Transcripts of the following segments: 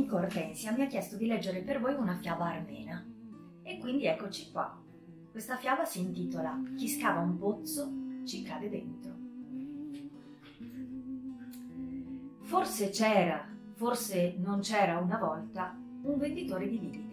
amica Ortensia mi ha chiesto di leggere per voi una fiaba armena. E quindi eccoci qua. Questa fiaba si intitola Chi scava un pozzo ci cade dentro. Forse c'era, forse non c'era una volta, un venditore di bibite.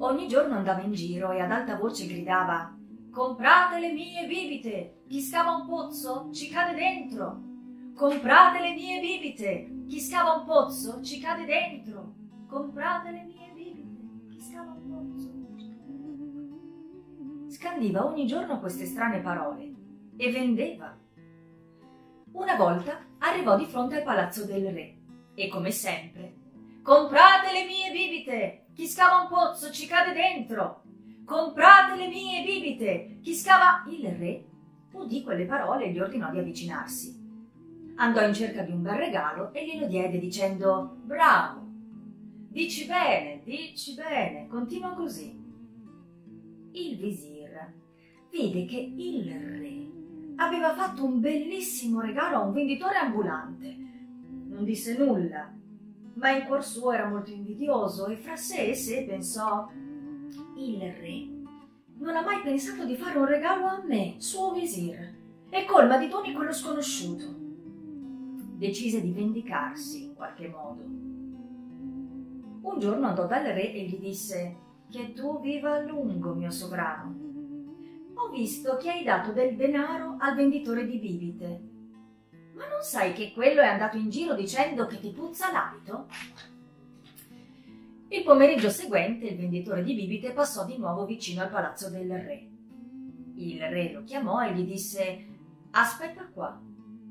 Ogni giorno andava in giro e ad alta voce gridava Comprate le mie bibite! Chi scava un pozzo ci cade dentro! Comprate le mie bibite! Chi scava un pozzo ci cade dentro! Comprate le mie bibite! Chi scava un pozzo ci cade dentro! Scandiva ogni giorno queste strane parole e vendeva. Una volta arrivò di fronte al palazzo del re e, come sempre, Comprate le mie bibite! Chi scava un pozzo ci cade dentro! Comprate le mie bibite! Chi scava il re udì quelle parole e gli ordinò di avvicinarsi. Andò in cerca di un bel regalo e glielo diede dicendo Bravo! Dici bene, dici bene, continua così. Il visir vide che il re aveva fatto un bellissimo regalo a un venditore ambulante. Non disse nulla, ma in cuor suo era molto invidioso e fra sé e sé pensò il re non ha mai pensato di fare un regalo a me, suo visir, e colma di doni quello sconosciuto. Decise di vendicarsi in qualche modo. Un giorno andò dal re e gli disse che tu viva a lungo, mio sovrano. Ho visto che hai dato del denaro al venditore di bibite. Ma non sai che quello è andato in giro dicendo che ti puzza l'abito? Il pomeriggio seguente il venditore di bibite passò di nuovo vicino al palazzo del re. Il re lo chiamò e gli disse Aspetta qua,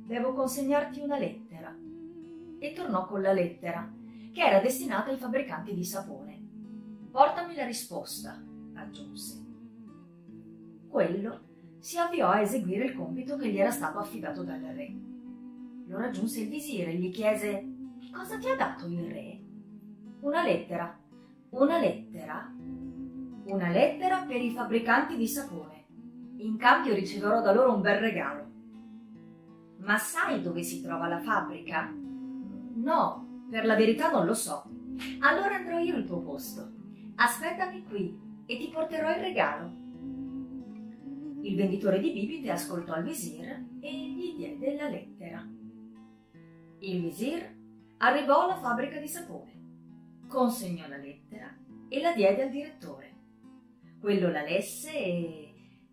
devo consegnarti una lettera. E tornò con la lettera, che era destinata ai fabbricanti di sapone. Portami la risposta, aggiunse. Quello si avviò a eseguire il compito che gli era stato affidato dal re. Lo raggiunse il visire e gli chiese Cosa ti ha dato il re? Una lettera. Una lettera? Una lettera per i fabbricanti di sapone. In cambio riceverò da loro un bel regalo. Ma sai dove si trova la fabbrica? No, per la verità non lo so. Allora andrò io al tuo posto. Aspettami qui e ti porterò il regalo. Il venditore di bibite ascoltò il visir e gli diede la lettera. Il visir arrivò alla fabbrica di sapone consegnò la lettera e la diede al direttore. Quello la lesse e...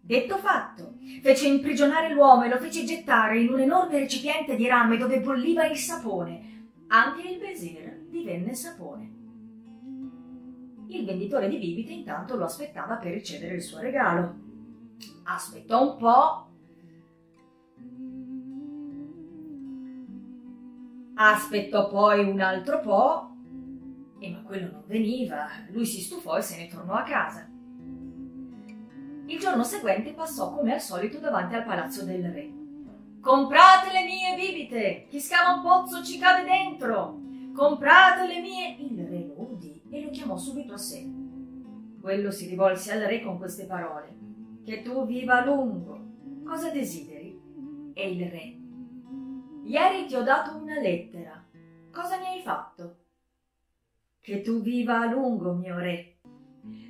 Detto fatto, fece imprigionare l'uomo e lo fece gettare in un enorme recipiente di rame dove bolliva il sapone. Anche il besir divenne sapone. Il venditore di bibite intanto lo aspettava per ricevere il suo regalo. Aspettò un po'. Aspettò poi un altro po' E ma quello non veniva, lui si stufò e se ne tornò a casa. Il giorno seguente passò come al solito davanti al palazzo del re. Comprate le mie bibite! Chi scava un pozzo ci cade dentro! Comprate le mie... Il re lo udì e lo chiamò subito a sé. Quello si rivolse al re con queste parole. Che tu viva a lungo. Cosa desideri? E il re. Ieri ti ho dato una lettera. Cosa ne hai fatto? Che tu viva a lungo, mio re.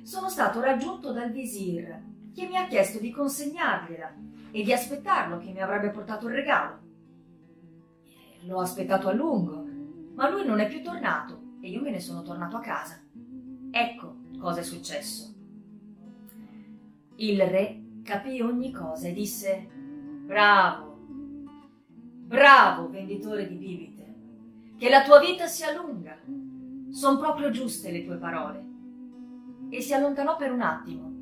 Sono stato raggiunto dal visir, che mi ha chiesto di consegnargliela e di aspettarlo che mi avrebbe portato il regalo. L'ho aspettato a lungo, ma lui non è più tornato e io me ne sono tornato a casa. Ecco cosa è successo. Il re capì ogni cosa e disse Bravo, bravo venditore di bibite, che la tua vita sia lunga sono proprio giuste le tue parole. E si allontanò per un attimo,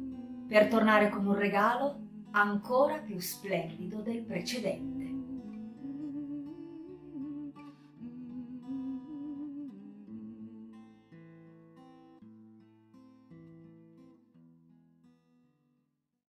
per tornare con un regalo ancora più splendido del precedente.